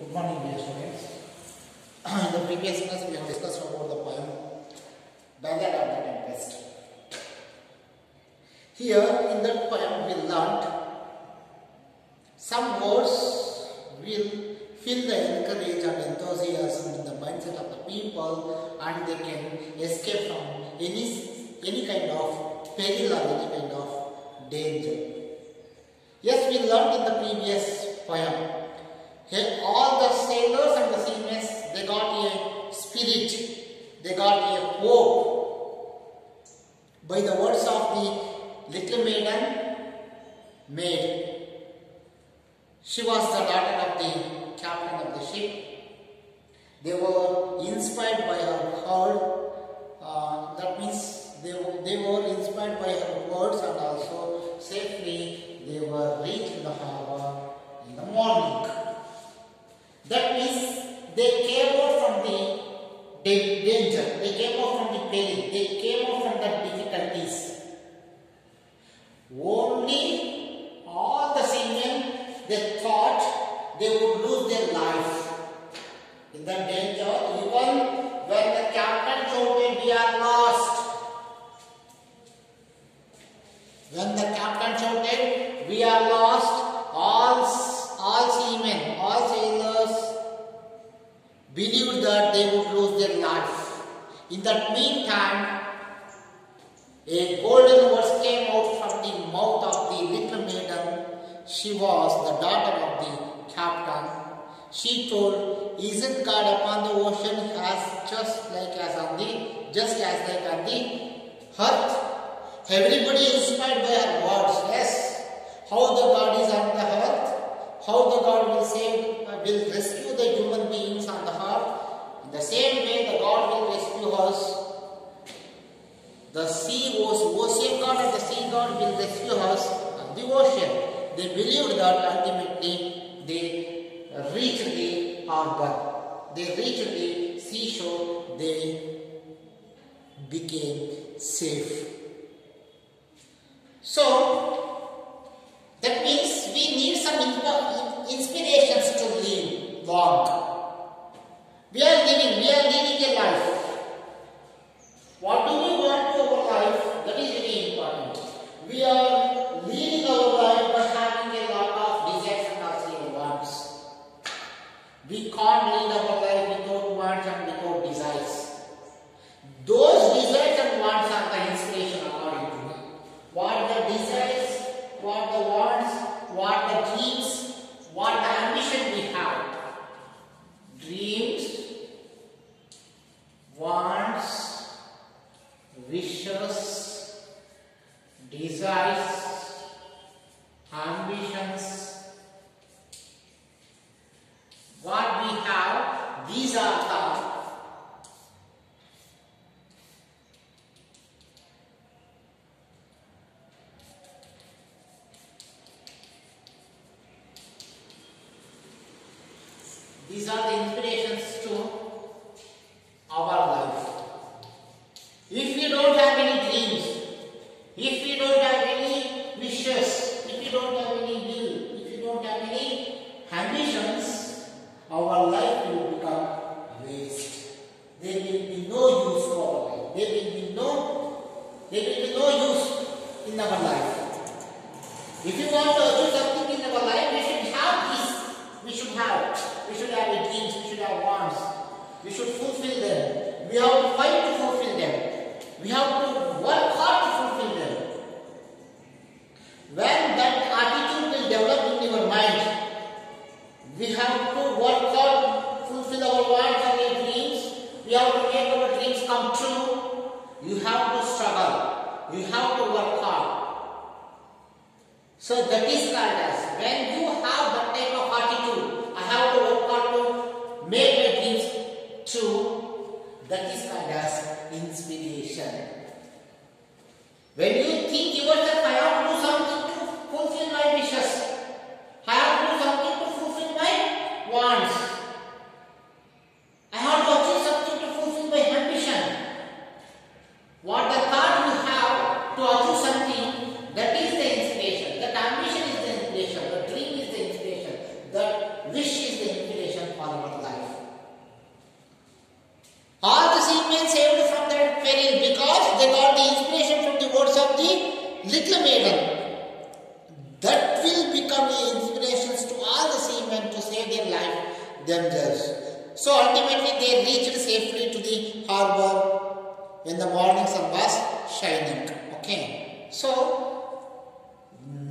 Good morning, dear students. In the previous class, we have discussed about the poem Ballad of the Tempest. Here, in that poem, we learnt some words will fill the encourage and enthusiasm in the mindset of the people, and they can escape from any any kind of peril or any kind of danger. Yes, we learned in the previous poem. All the sailors and the seamen, they got a spirit, they got a hope by the words of the little maiden maid. She was the daughter of the captain of the ship. They were inspired by her word. Uh, that means they they were inspired by her words and also safely they were reached the harbor in the morning. That means they came out from the danger, they came out from the peril, they came out from the difficulties. Only all the seamen they thought they would lose their life in the danger, even when the captain shouted, We are lost. In that meantime, a golden voice came out from the mouth of the little maiden. She was the daughter of the captain. She told, Isn't God upon the ocean as just like as on the just as like on the earth? Everybody inspired by her words. Yes. How the God is on the earth, how the God will save, will rescue the human beings on the earth. In the same way, the God will The sea was ocean God and the sea God will rescue us on the ocean. They believed that ultimately they reached the harbor. They reached the seashore. They became safe. So, that means we need some insp- inspirations to live long. Have to achieve something, that is the inspiration. That ambition is the inspiration. The dream is the inspiration. themselves. So ultimately they reached safely to the harbor when the morning sun was shining. Okay. So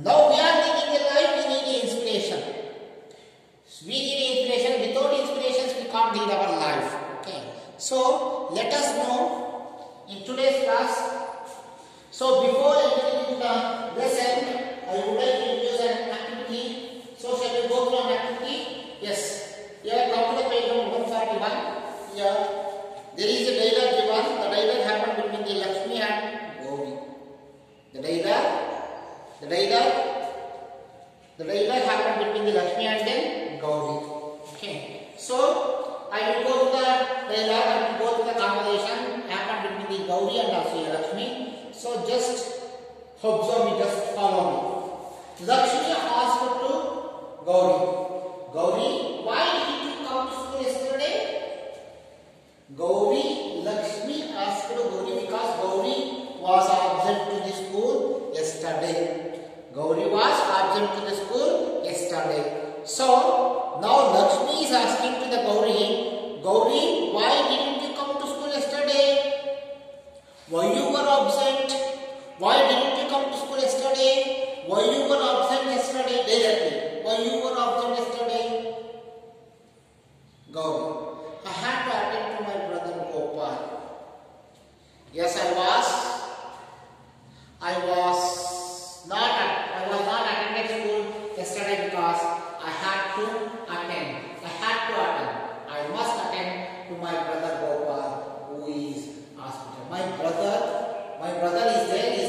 now we are living a life, we need inspiration. We need inspiration. Without inspirations, we can't lead our life. Okay. So let us know in today's class. So before entering into the lesson, I would like to introduce an activity. So shall we go through an activity? Yes. Here come to the page number 141. Here there is a dialogue given. The dialogue happened between the Lakshmi and Gauri. The dialogue, the dialogue, the dialogue happened between the Lakshmi and then Gauri. Okay. So I will go to the dialogue and go to the conversation happened between the Gauri and also the Lakshmi. So just just follow me. Lakshmi asked to Gauri, Gauri, why did you come to school yesterday? Gauri, Lakshmi asked to Gauri because Gauri was absent to the school yesterday. Gauri was absent to the school yesterday. So now Lakshmi is asking to the Gauri, Gauri, why didn't you come to school yesterday? Why you were absent? Why didn't you come to school yesterday? Why you were absent yesterday? Directly. Why you were absent yesterday? Go. I had to attend to my brother Gopal. Yes, I was. I was not. I was not attended school yesterday because I had to attend. I had to attend. I must attend to my brother Gopal, who is hospital. My brother, my brother is there.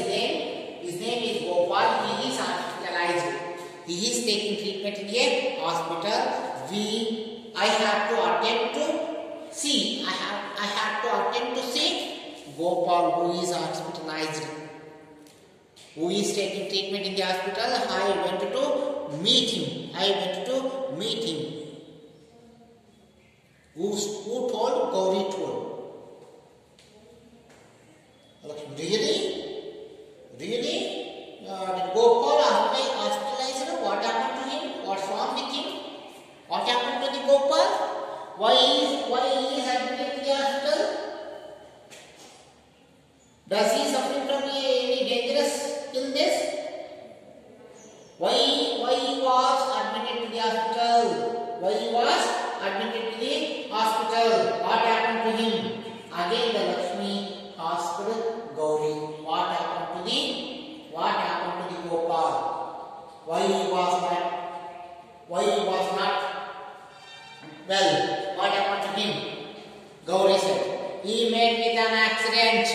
He is taking treatment in a hospital. We, I have to attend to see. I have, I have to attend to see Gopal, who is hospitalized who is taking treatment in the hospital, I went to meet him. I went to meet him. Who, who told? Gauri told. Really? Really? Uh, Gopal Why is he is admitted to the hospital? Does he suffering from any dangerous illness? Why, he was admitted to the hospital? Why he was admitted to the hospital? What happened to him? Again the Lakshmi asked Gauri, what happened to the, what happened to the Gopal? Why he was not, why he was not well? What happened to him? Gauri said, he met with an accident.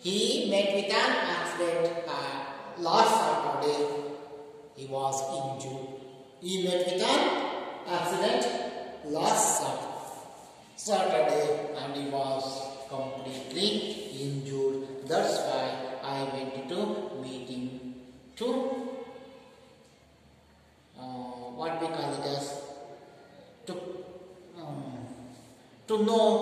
He met with an accident uh, last Saturday. He was injured. He met with an accident last Sat- Saturday and he was completely injured. That's why I went to meet him to uh, what we call it as to um, to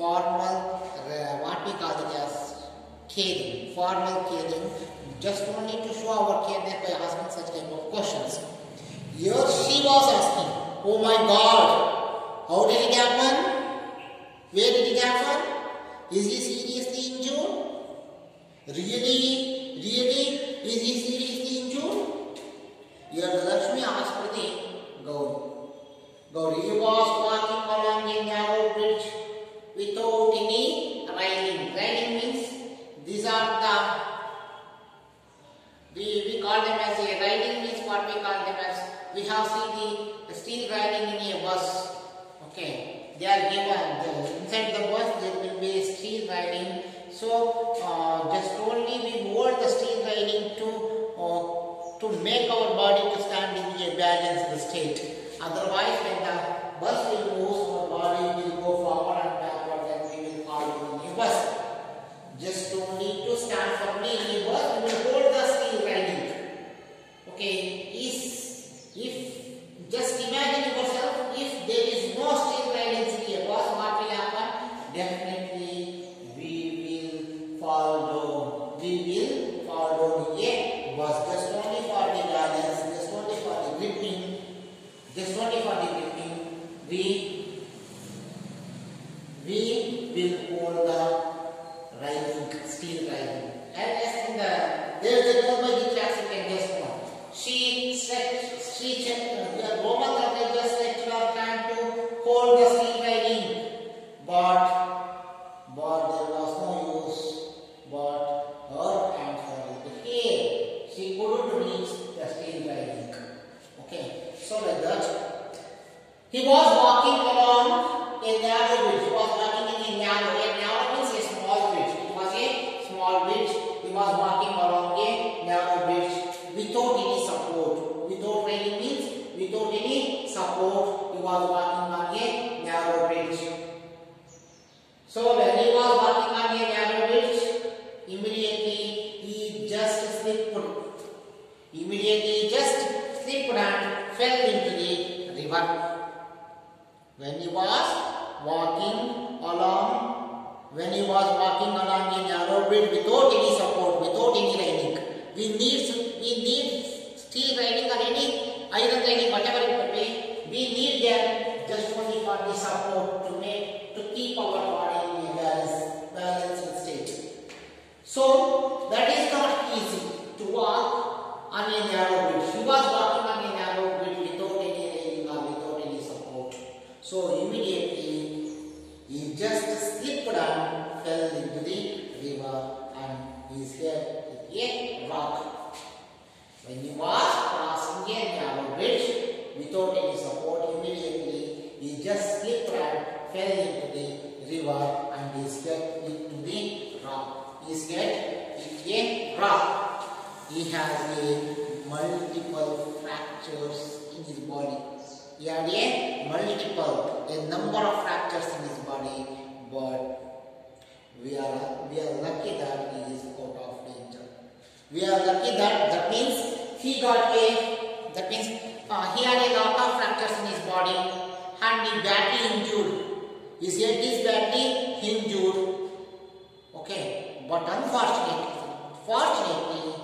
formal, uh, what we call it as caring, formal caring, just only to show our careness by asking such type of questions. Here she was asking, Oh my God, how did it happen? Where did it happen? Is he seriously injured? Really? Really? Is he seriously injured? Here Lakshmi asked the Gauri. Gauri was walking So uh, just only we hold the steel railing to uh, to make our body to stand in a balanced state. Otherwise, when the bus will move, our body will go forward and backward, and we will fall in a bus. Just only to stand firmly in a bus, we will hold the steel railing. Okay, is if just imagine yourself if there is no steel railings in a bus, what will happen? Definitely we will fall down. We will fall down in a bus just only for the balance, just only for the gripping, just only for the gripping. We we will hold the railing, steel railing. And as in the there is a girl by the class you can guess one. She stretched, she checked, the Roman Catholic just stretched her hand to hold the steel railing. But, but there was no use. But her hands were in the air. She couldn't reach the steel railing. Okay, so like that. He was walking along a narrow bridge. He was walking in a narrow. A narrow means a small bridge. It was a small bridge. He was walking along a narrow bridge without any support. Without railing means without any support. He was walking on a narrow bridge. So when he was walking on a narrow bridge, immediately he just slipped. Immediately he just slipped and fell into the river. When he was walking along, when he was walking along a narrow bridge without any support, without any railing, we need we need steel railing or any iron railing, whatever it may be. We need them just only for the support to make to keep our body in a balance, balanced state. So that is not easy to walk on a narrow bridge. He was walking So immediately he just slipped and fell into the river and his head hit a rock. When he was crossing a narrow bridge without any support, immediately he just slipped and fell into the river and his head into the rock. His head hit a rock. He has a multiple fractures in his body. He had a multiple, a number of fractures in his body, but we are we are lucky that he is out of danger. We are lucky that that means he got a that means uh, he had a lot of fractures in his body and he badly injured. His head is badly injured. Okay, but unfortunately, fortunately,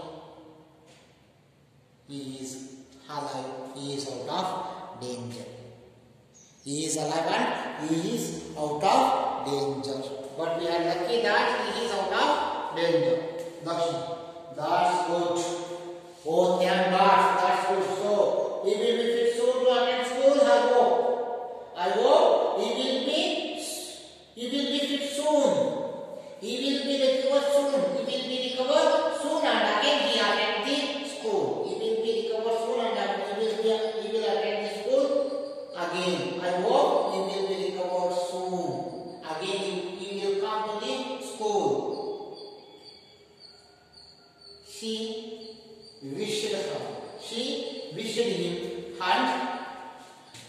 he is alive. He is out of danger. He is alive and he is out of danger. But we are lucky that he is out of danger. That's, that's good. Oh, thank God. That's good. So, he will be fit soon to attend school. I hope. I hope he will be, he will be fit soon. He will be recovered soon. He will be recovered soon and again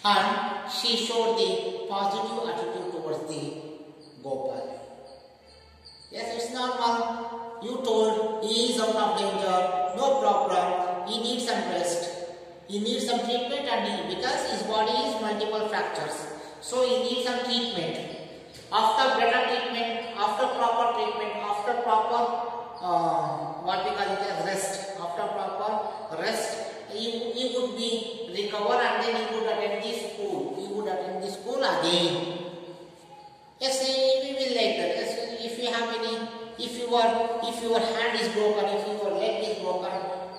and she showed the positive attitude towards the Gopal. Yes, it's normal. You told he is out of danger, no problem. He needs some rest. He needs some treatment and he, because his body is multiple fractures. So he needs some treatment. After better treatment, after proper treatment, after proper uh, what we call it rest, after proper rest, he, he would be recover and then he would attend the school. He would attend the school again. Yes, we will like that. Yes, if you have any, if your if your hand is broken, if your leg is broken,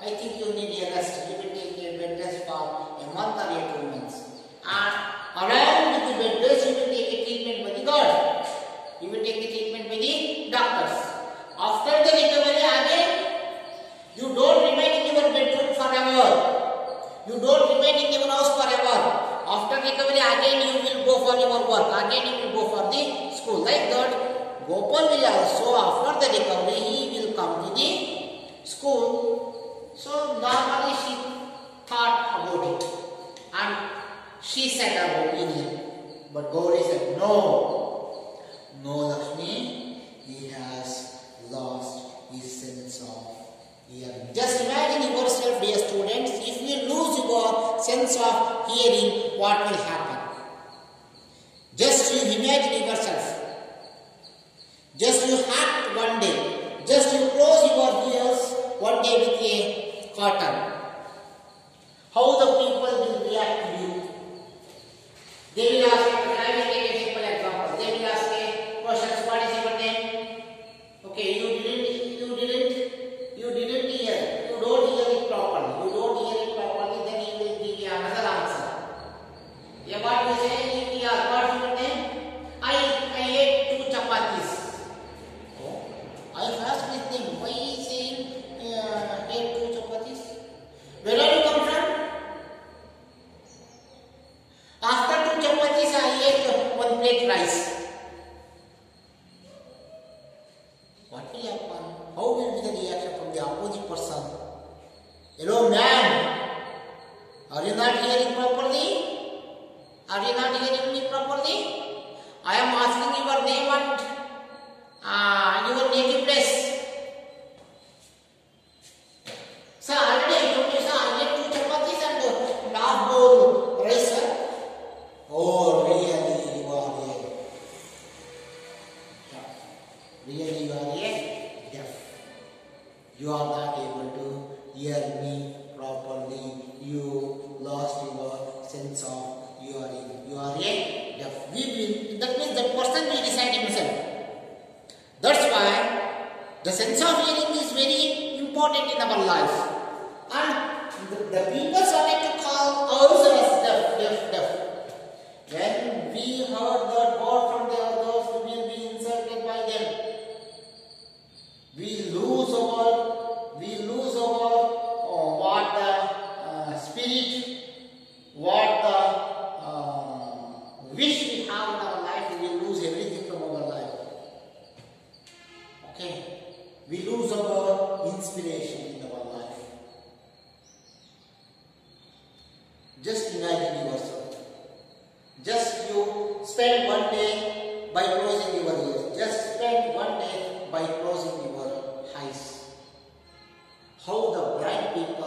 I think you need a rest. You will take a bed rest for a month or two months. And again you will go for your work. Again you will go for the school like that gopal will also after the recovery he will come to the school. So normally she thought about it and she said her opinion but gauri said no. No lakshmi. He has lost his sense of hearing. Just imagine yourself dear students if you lose your sense of hearing what will happen. hold the blind people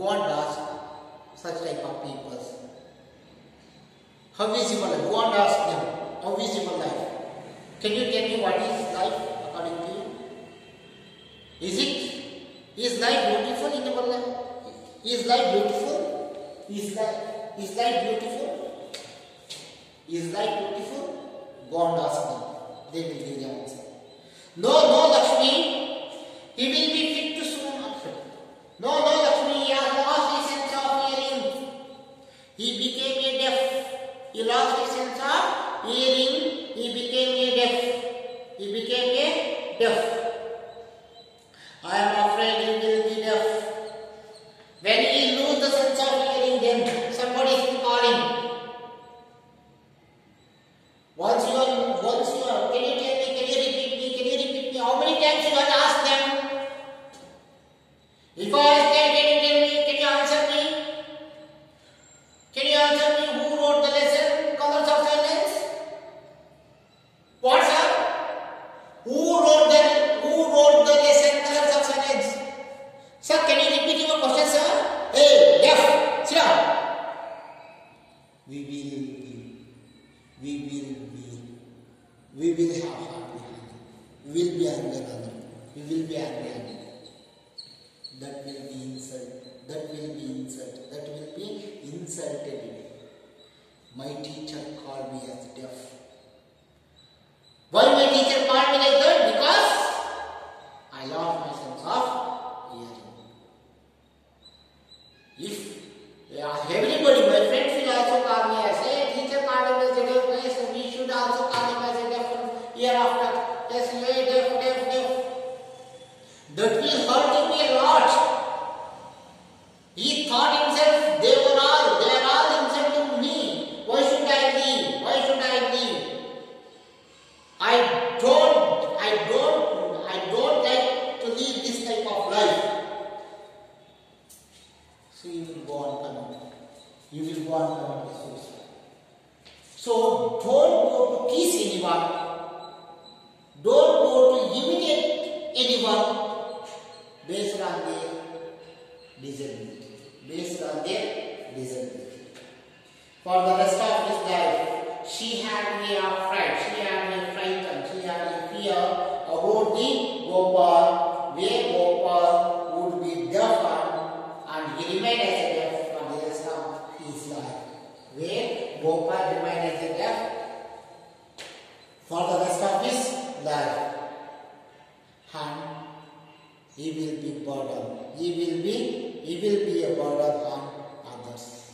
God and such type of people. How is your life? Go and ask them. How is your life? Can you tell me what is life according to you? Is it? Is life beautiful in your life? Is life beautiful? Is life, is life beautiful? Is life beautiful? God and them. They will give the answer. No, no, Lakshmi. He will be fit He became a deaf. He lost kiss anyone. Don't go to imitate anyone based on their disability. Based on their disability. For the rest of his life, she had me afraid, she had me frightened, she had me fear about the Gopal, where Gopal would be deaf and he remained as a deaf for the rest of his life. Where Gopal remained as a deaf for the rest of his life. And he will be burdened. He will be, he will be a burden on others.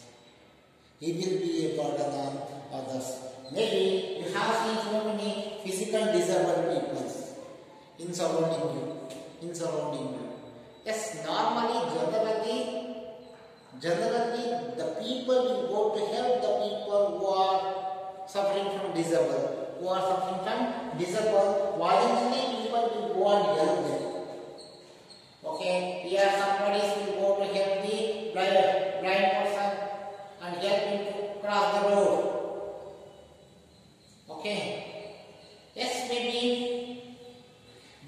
He will be a burden on others. Maybe you have seen so many physical disabled people in surrounding you, in surrounding you. Yes, normally, generally, generally, the people you go to help the people who are suffering from disabled, who are suffering from disabled, voluntarily people will go and help them. Okay, here somebody will go to help the blind, blind person and help him to cross the road. Okay. Yes, maybe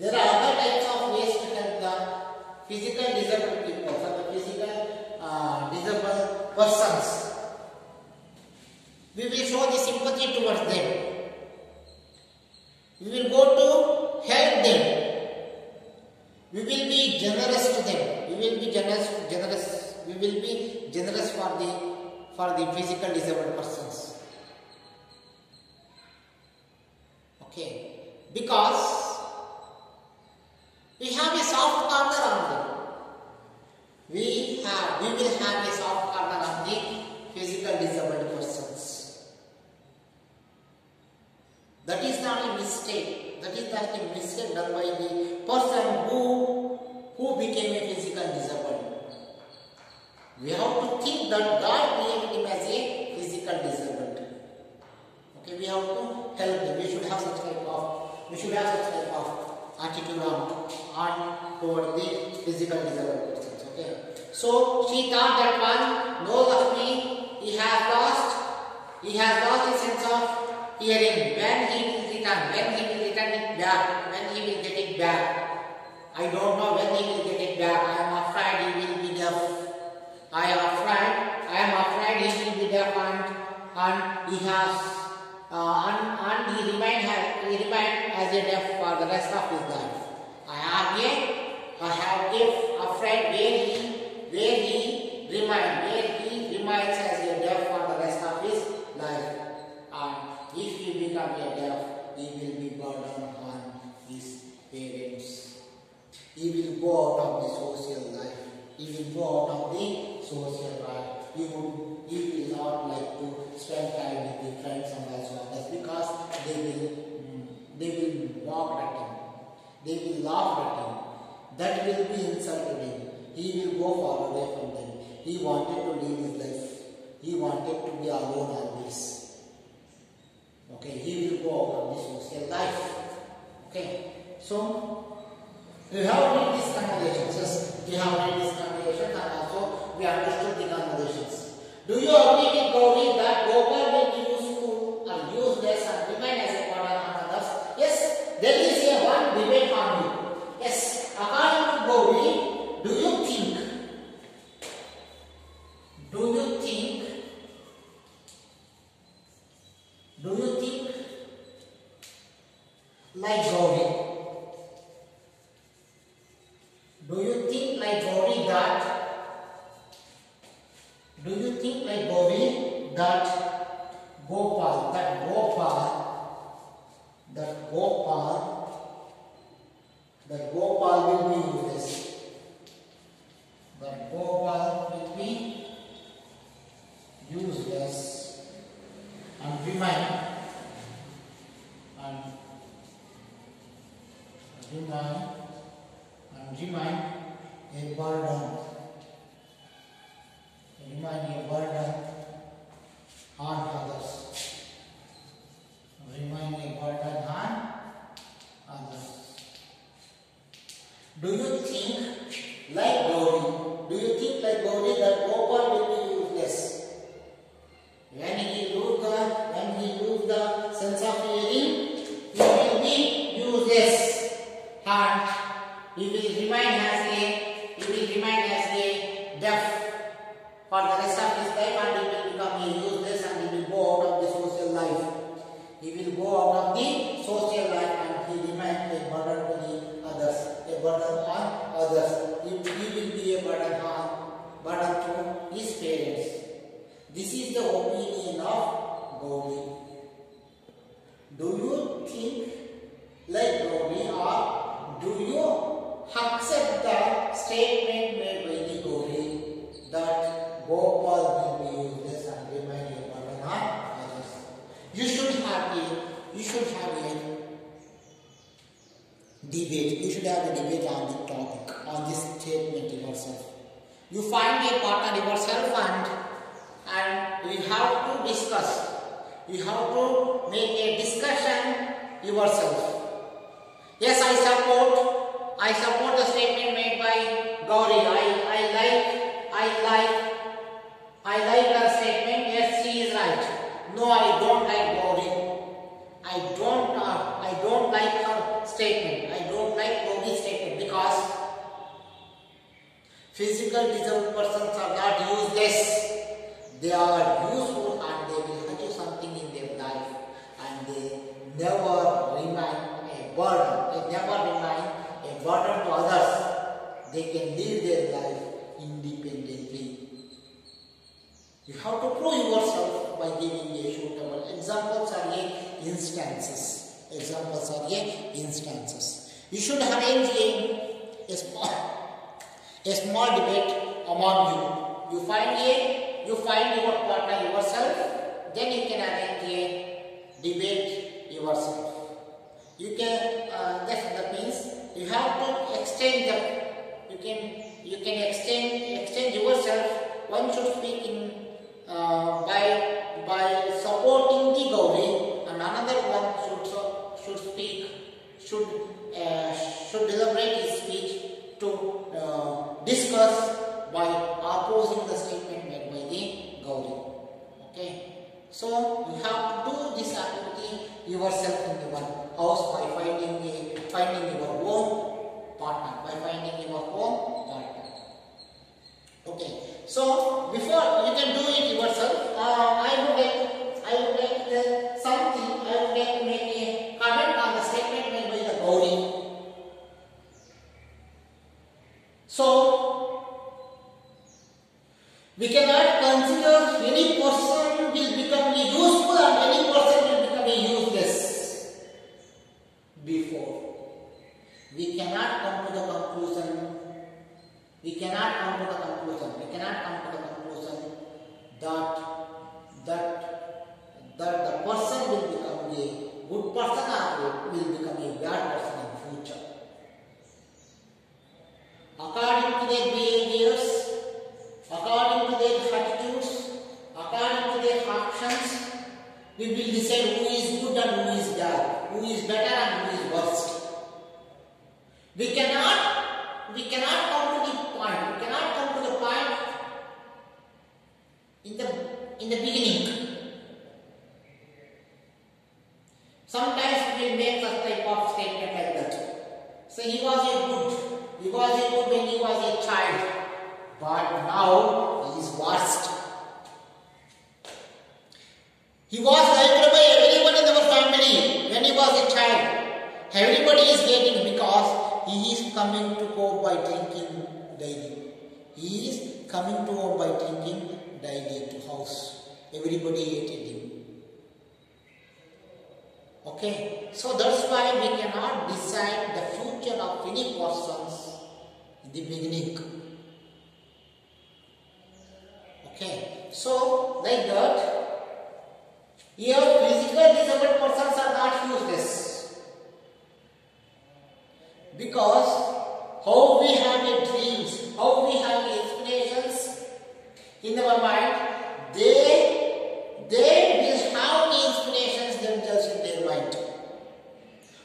there are other types of ways to help the physical disabled people, or the physical uh, disabled persons. We will show the sympathy towards them. We will go to help them. We will be generous to them. We will be generous, generous. We will be generous for the for the physical disabled persons. Okay, because we have a soft corner on them. We have, we will have a soft corner on the physical disabled persons. That is not a mistake. That is not a mistake done by the person who who became a physical disabled. We have to think that God created him as a physical disabled. Okay, we have to help them. We should have such type of we should have such type of attitude on, on toward the physical disabled persons. Okay. So she thought that one, no Lakshmi, he has lost, he has lost his sense of hearing. When he will return, when he will return it back, when he will get it back. I don't know when he will get it back. I am afraid he will be deaf. I am afraid, I am afraid he will be deaf and, and he has uh, and, and he remained he remained as a deaf for the rest of his life. I have a I have a afraid where he where he remained where he remains as a deaf for the rest of his life. And if he become a deaf, he will be burdened on his parents. He will go out of the social life. He will go out of the social life. He would he will not like to spend time with the friends and also others because they will they will mock at him. They will laugh at him. That will be insulted him. He will go far away from. He wanted to live his life. He wanted to be alone always. Okay, he will go on this social life. Okay, so we have read these conversations. Yes, we have read these conversations and also we understood the conversations. Do you agree with Gauri that Gopal will Gauri. I, I like, I like, I like her statement. Yes, she is right. No, I don't like Gauri. I don't, uh, I don't like her statement. I don't like Gauri's statement because physical disabled persons are not useless. They are useful and they will achieve something in their life and they never remain a burden. They never remain a burden to others they can live their life independently. You have to prove yourself by giving a suitable examples are a instances. Examples are a instances. You should arrange a, a small a small debate among you. You find a you find your partner yourself, then you can arrange a debate yourself. You can uh, that, that means you have to exchange the you can you can extend extend yourself. One should speak in uh, by by supporting the Gauri, and another one should should speak should uh, should deliberate his speech to uh, discuss by opposing the statement made by the Gauri. Okay, so.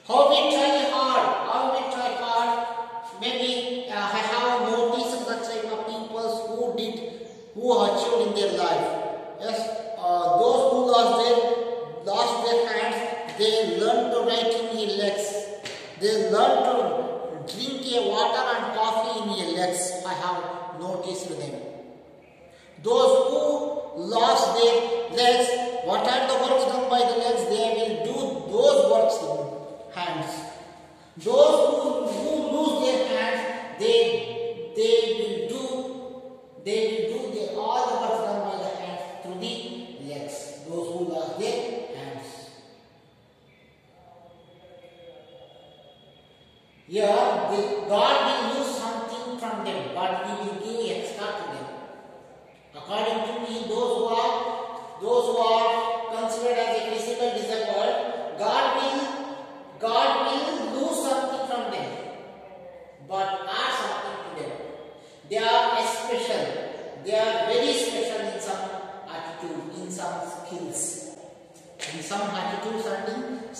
How we try hard, how we try hard. Maybe uh, I have noticed the type of people who did, who achieved in their life. Doze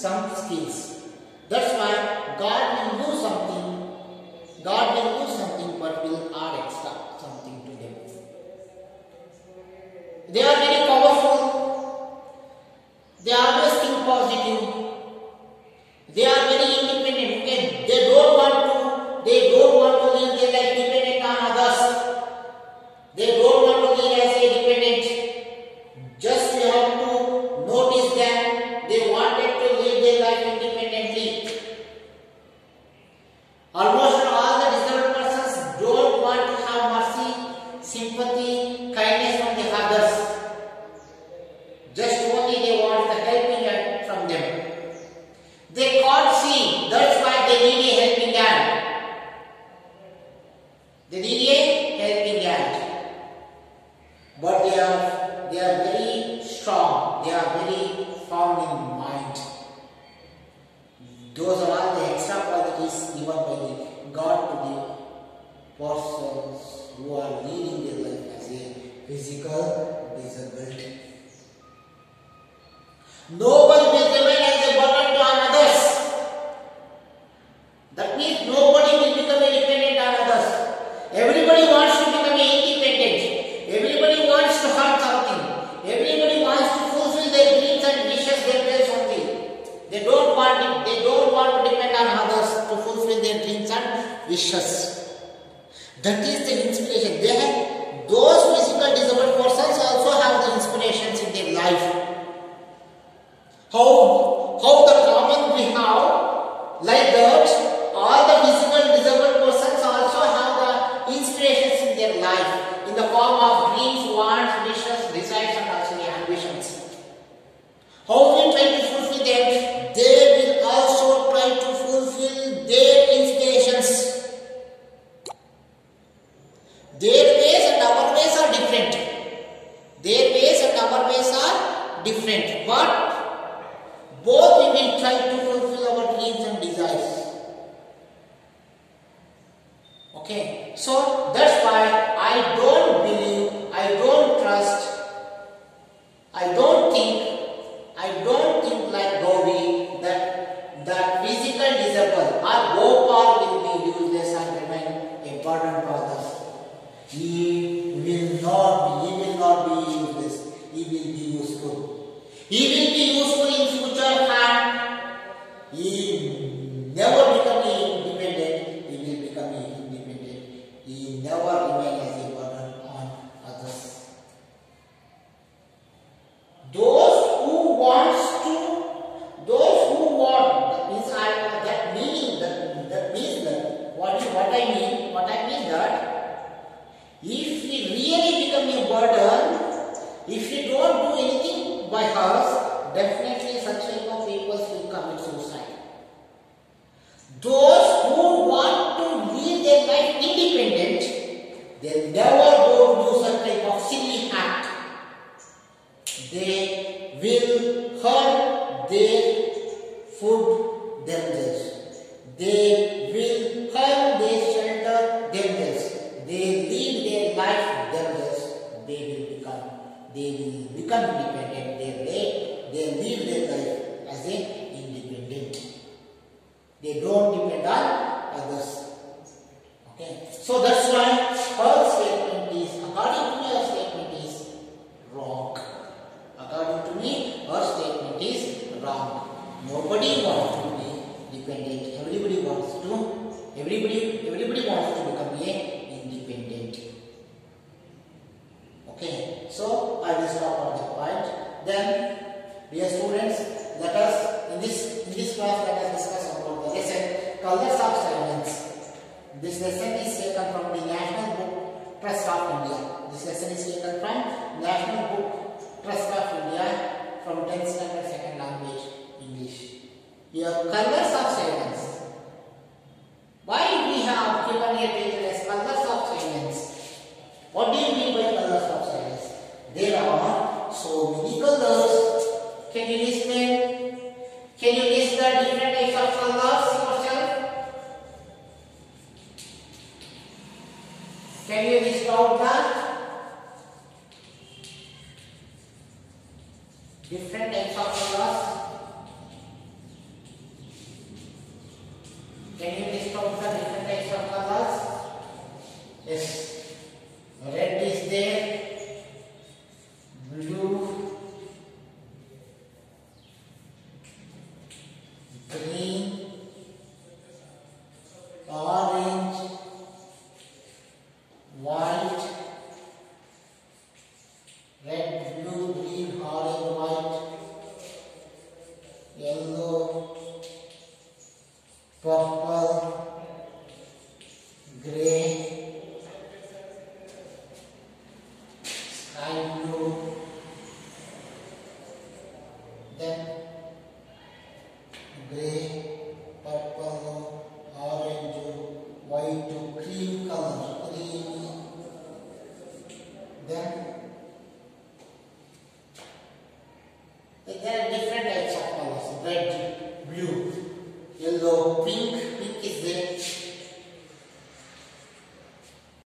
some skills. That's why God will do something, God will do something but will add extra something to them. They are very no I don't think, I don't they will become independent. They, they, they live their life as an independent. They don't depend on others. Okay. So that's why